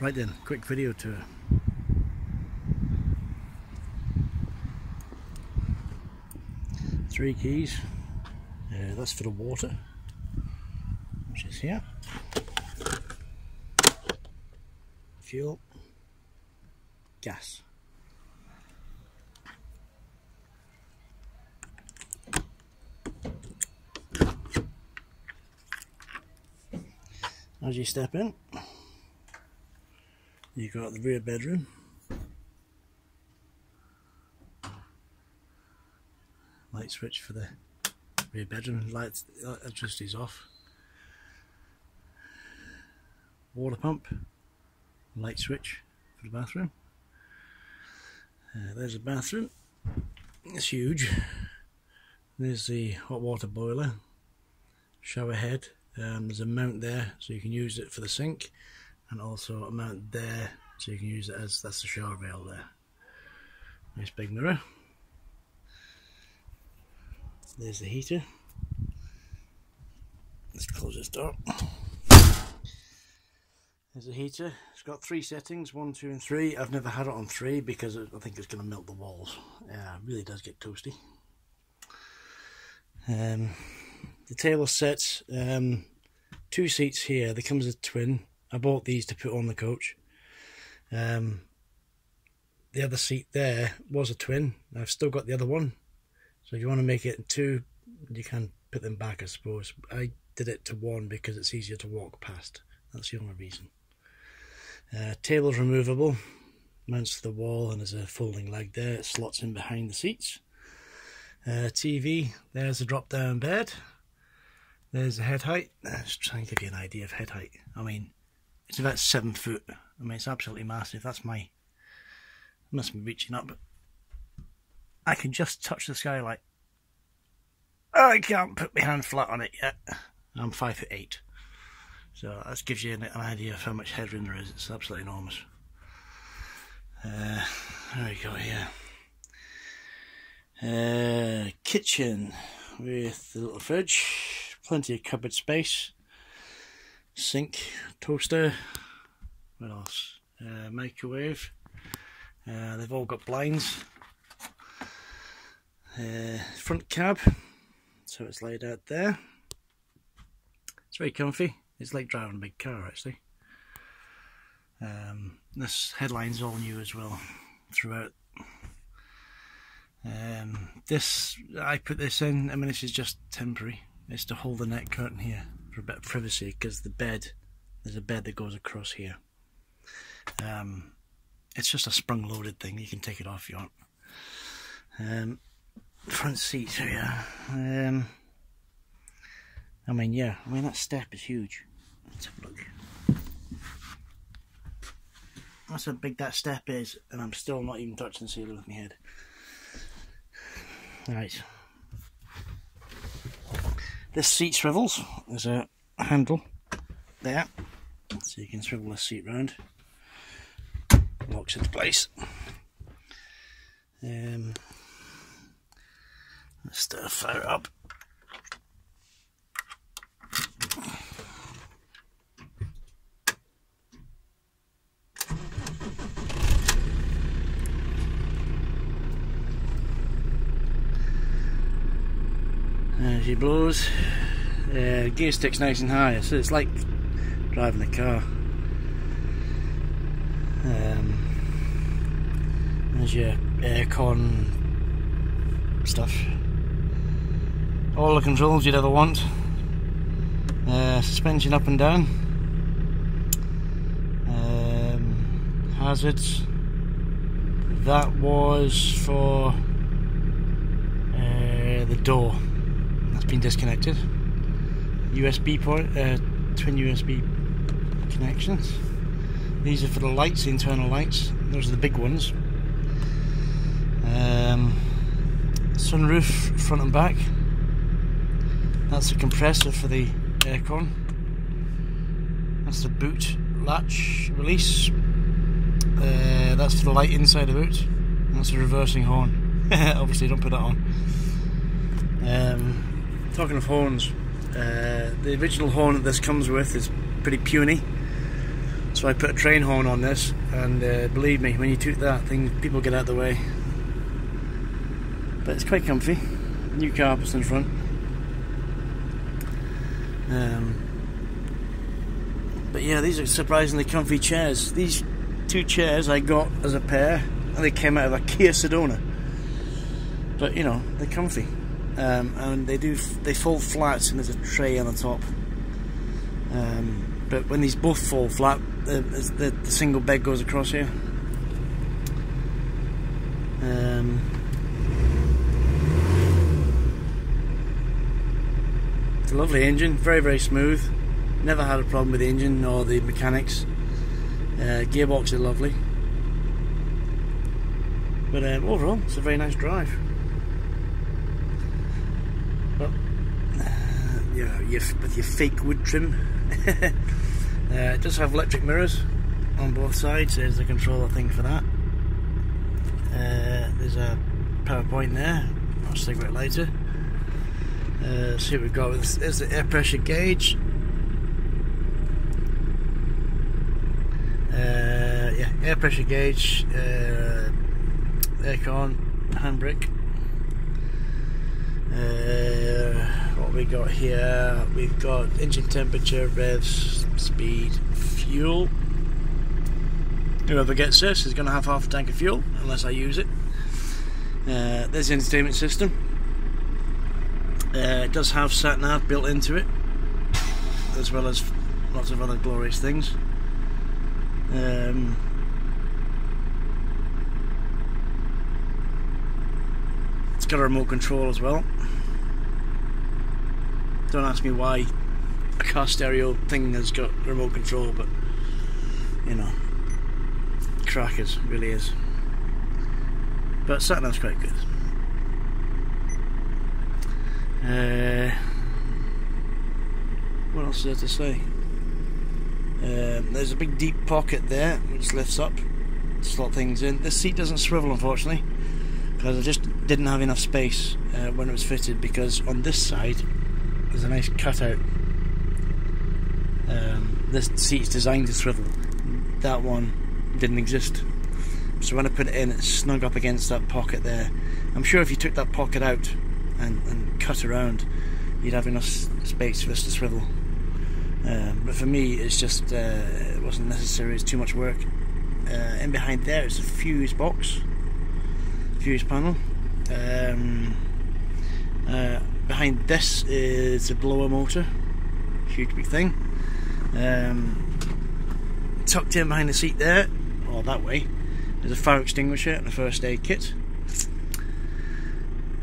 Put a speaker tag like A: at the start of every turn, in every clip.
A: Right then, quick video tour. Three keys. Uh, that's for the water, which is here. Fuel. Gas. As you step in, you got the rear bedroom. Light switch for the rear bedroom, lights electricity's off. Water pump, light switch for the bathroom. Uh, there's a bathroom, it's huge. There's the hot water boiler, shower head, um, there's a mount there so you can use it for the sink and also a mount there so you can use it as that's the shower rail there. Nice big mirror. There's the heater. Let's close this door. There's a heater. It's got three settings one two and three. I've never had it on three because I think it's going to melt the walls. Yeah it really does get toasty. Um, the table sets um, two seats here. There comes a twin I bought these to put on the coach. Um, the other seat there was a twin. I've still got the other one. So if you want to make it two you can put them back I suppose. I did it to one because it's easier to walk past. That's the only reason. Uh, table's removable. Mounts to the wall and there's a folding leg there. It slots in behind the seats. Uh, TV there's a drop down bed. There's a head height. Let's try and give you an idea of head height. I mean, about seven foot. I mean, it's absolutely massive. That's my, must be reaching up. I can just touch the skylight. I can't put my hand flat on it yet. I'm five foot eight. So that gives you an, an idea of how much headroom there is. It's absolutely enormous. Uh, there we go here. Uh, kitchen with the little fridge plenty of cupboard space, sink, toaster, what else? Uh, microwave. Uh, they've all got blinds. Uh, front cab, so it's laid out there. It's very comfy. It's like driving a big car actually. Um, this headline's all new as well throughout. Um, this I put this in. I mean, this is just temporary It's to hold the net curtain here for a bit of privacy because the bed, there's a bed that goes across here. Um, it's just a sprung loaded thing, you can take it off if you want. Um, front seats here. Um, I mean, yeah, I mean that step is huge. Let's have a look. That's how big that step is, and I'm still not even touching the ceiling with my head. Right. This seat swivels. There's a handle there, so you can swivel the seat round. Locks into place. Um, let's start the fire up. He blows, uh, gear stick's nice and high, so it's like driving a car. Um, there's your aircon stuff. All the controls you'd ever want. Uh, suspension up and down. Um, hazards. That was for uh, the door that's been disconnected. USB port, uh, twin USB connections. These are for the lights, the internal lights. Those are the big ones. Um, sunroof front and back. That's the compressor for the aircon. That's the boot latch release. Uh, that's for the light inside the boot. And that's a reversing horn. Obviously, don't put that on. Um, talking of horns, uh, the original horn that this comes with is pretty puny. So I put a train horn on this, and uh, believe me, when you toot that thing, people get out of the way. But it's quite comfy. New carpets in front. Um, but yeah, these are surprisingly comfy chairs. These two chairs I got as a pair, and they came out of a Kia Sedona. But you know, they're comfy, um, and they do they fold flat, and there's a tray on the top. Um, but when these both fall flat, the, the, the single bed goes across here. Um, it's a lovely engine, very very smooth. Never had a problem with the engine or the mechanics. Uh, gearbox is lovely. But um, overall, it's a very nice drive. Well, uh, yeah, with your fake wood trim. uh, it does have electric mirrors on both sides. There's the controller thing for that. Uh, there's a power point there, a cigarette lighter. Uh, see what we've got. There's the air pressure gauge. Uh, yeah, air pressure gauge, uh, aircon, handbrake. Uh, what we got here? We've got engine temperature, revs, speed, fuel. Whoever gets this is going to have half a tank of fuel, unless I use it. Uh, there's the entertainment system. Uh, it does have sat nav built into it, as well as lots of other glorious things. Um, it's got a remote control as well. Don't ask me why a car stereo thing has got remote control, but you know, crackers really is. But Satnav's quite good. Uh, what else is there to say? Um, there's a big deep pocket there which lifts up slot things in. This seat doesn't swivel unfortunately because I just didn't have enough space uh, when it was fitted because on this side there's a nice cutout. Um, this seat's designed to swivel. That one didn't exist. So when I put it in, it's snug up against that pocket there. I'm sure if you took that pocket out and, and cut around, you'd have enough space for this to swivel. Um, but for me, it's just uh, it wasn't necessary. It's too much work. Uh, in behind there is a fuse box, fuse panel. Um, uh, behind this is a blower motor, huge big thing. Um, tucked in behind the seat there, or that way, there's a fire extinguisher and a first aid kit.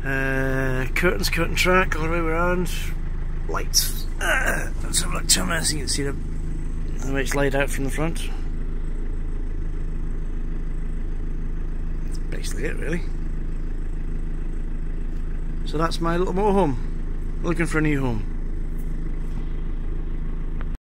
A: Uh, curtains, curtain track all the way around. Lights. Uh, let's have a look there so you can see the, the way it's laid out from the front. That's basically it, really. So that's my little motorhome. Looking for a new home.